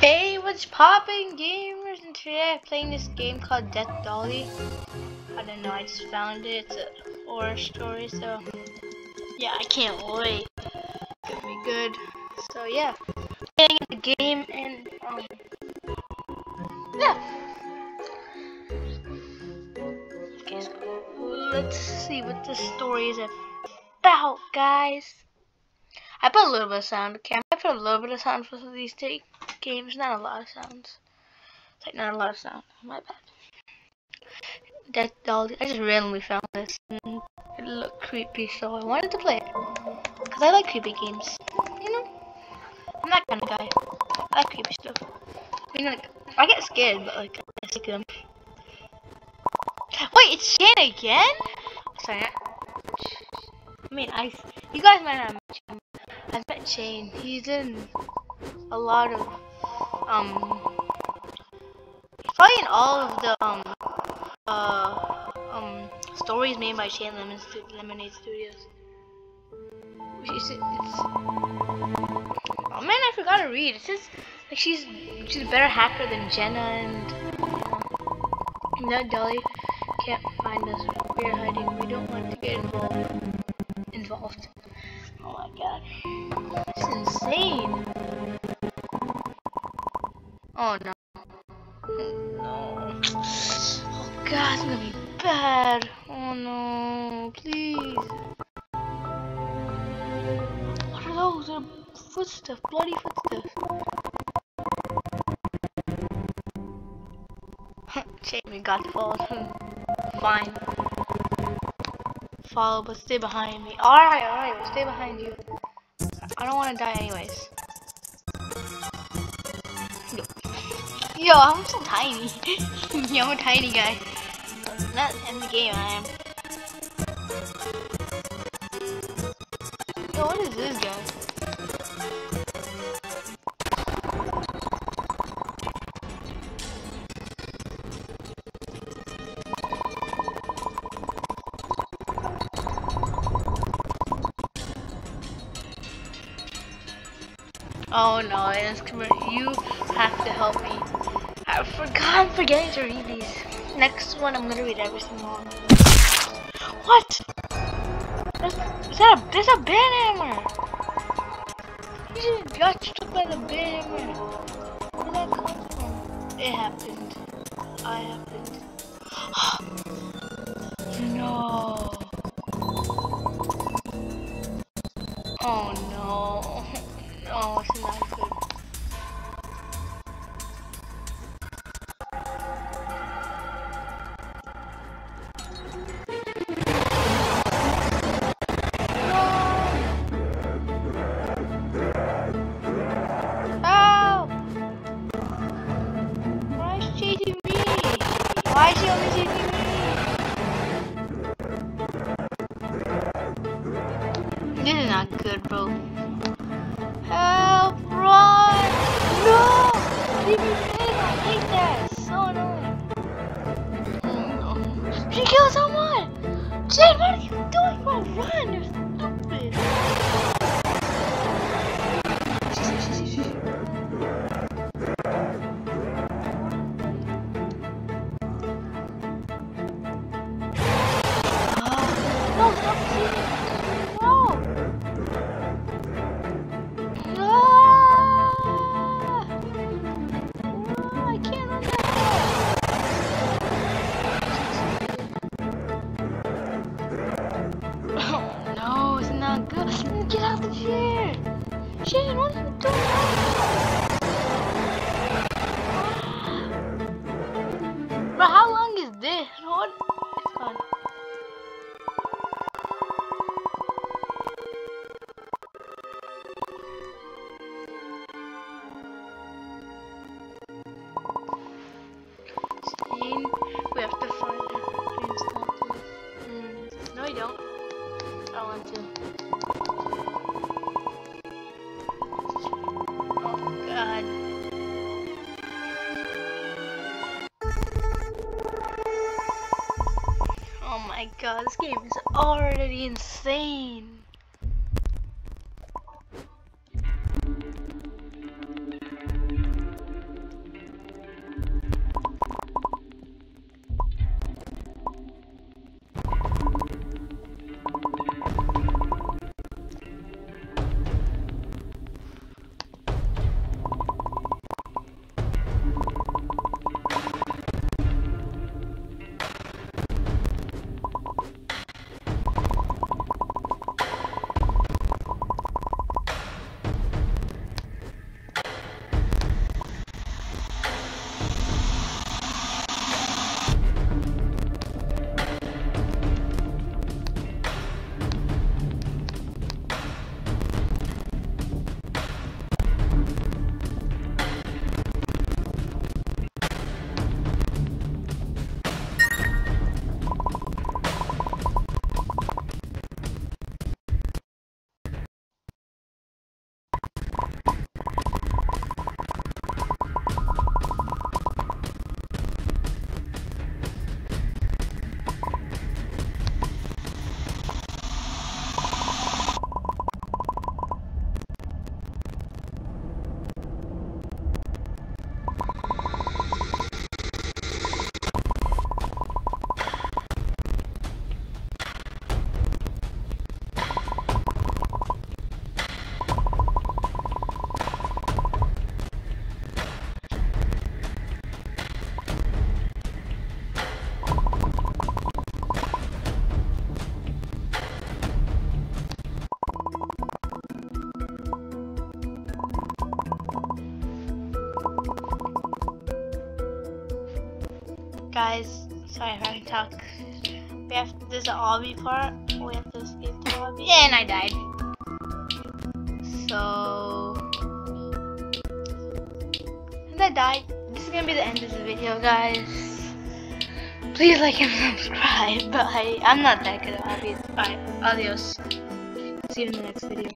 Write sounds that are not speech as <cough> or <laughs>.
Hey, what's popping, gamers? And today I'm playing this game called Death Dollie. I don't know, I just found it. It's a horror story, so yeah, I can't wait. It's gonna be good. So yeah, getting in the game and um, yeah. Okay, let's see what this story is about, guys. I put a little bit of sound. Okay, I put a little bit of sound for these two games, not a lot of sounds. It's like not a lot of sound. My bad. Death doll. I just randomly found this and it looked creepy, so I wanted to play it. Cause I like creepy games. You know, I'm that kind of guy. I like creepy stuff. I mean, like, I get scared, but like, I stick them. Wait, it's Shane again? Sorry. I, mean, I. You guys might not Shane. He's in a lot of um probably in all of the um uh um stories made by Shane Lemon Lemonade Studios. It's, it's, oh man, I forgot to read. It says like she's she's a better hacker than Jenna and you know, Dollie can't find us. We're hiding. We don't want to get involved. Involved. Insane. Oh no. No. Oh god, it's gonna be bad. Oh no. Please. What are those? They're footsteps. Bloody footsteps. <laughs> Jamie got followed. <laughs> Fine follow, but stay behind me. Alright, alright, we'll stay behind you. I don't want to die anyways. Yo, I'm so tiny. <laughs> Yo, I'm a tiny guy. Not in the game, I am. Oh no, it's you have to help me. I forgot, I'm forgetting to read these. Next one, I'm gonna read every single one. What? Is that a, there's a ban hammer! You just got struck by the ban hammer. Where did that come from? It happened. I happened. <gasps> no. Oh no. Not good, bro. Help! Run! No! Leave me! I hate that! So annoying. Mm, She killed someone! Jane, what are you doing? Bro, run! God, this game is already insane. Guys, sorry if I can talk. We have this is the obby part. We have to escape the obby, and I died. So, and I died. This is gonna be the end of the video, guys. Please like and subscribe. <laughs> Bye. I, I'm not that good at obbies. Bye. Adios. See you in the next video.